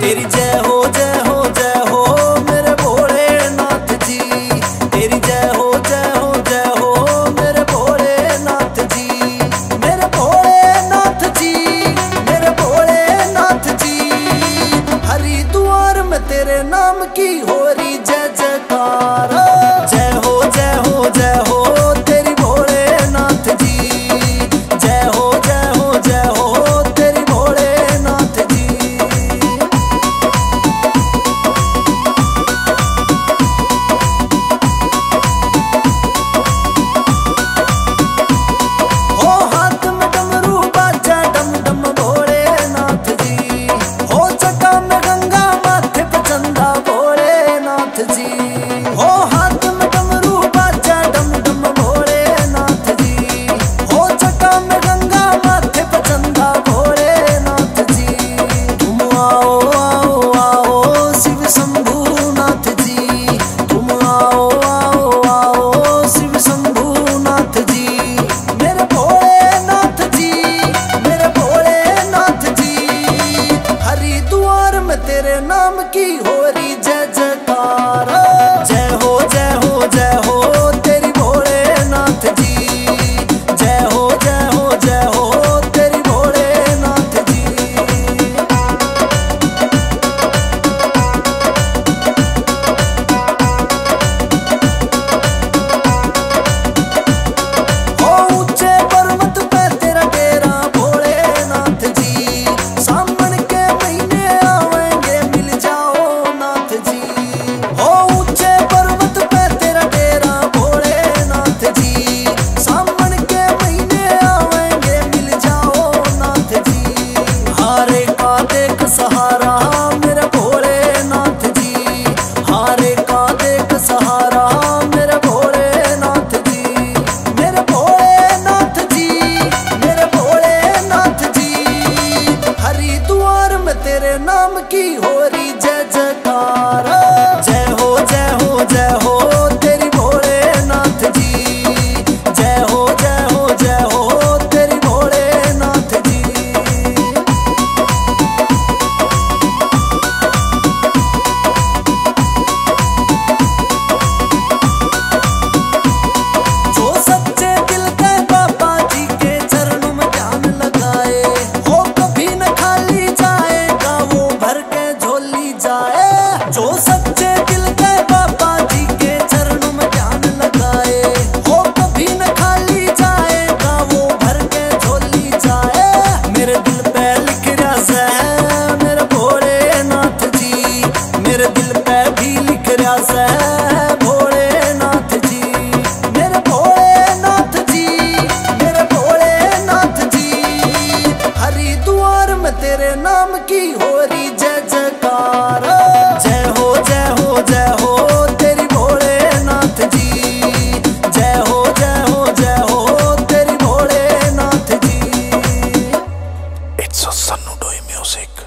ਤੇਰੀ ਜੈ ਹੋ ਜੈ ਹੋ ਜੈ ਹੋ, ਮੇਰੇ ਭੋਲੇ ਨਾਥ ਜੀ ਤੇਰੀ ਜੈ ਹੋ ਜੈ ਹੋ ਜੈ ਹੋ, ਮੇਰੇ ਭੋਲੇ ਨਾਥ ਜੀ ਮੇਰੇ ਭੋਲੇ ਨਾਥ ਜੀ ਮੇਰੇ ਭੋਲੇ ਨਾਥ ਜੀ ਹਰੀ ਦੁਆਰ ਤੇਰੇ ਨਾਮ ਕੀ ਹੋ ਰਹੀ? ਕੀ ਹੋ ਰਹੀ? ਜੈ ਜੈਕਾਰ। ਜੈ ਹੋ ਜੈ ਹੋ ਜੈ ਹੋ। ਜਾਏ ਜੋ ਤੇਰੇ ਨਾਮ ਕੀ ਹੋ ਰਹੀ? ਜੈ ਜਕਾਰ। ਜੈ ਹੋ ਜੈ ਹੋ ਜੈ ਹੋ, ਤੇਰੀ ਭੋਲੇ ਨਾਥ ਜੀ ਜੈ ਹੋ ਜੈ ਹੋ ਜੈ ਹੋ, ਤੇਰੀ ਭੋਲੇ Nath ji it's a ਸਨੂ doi music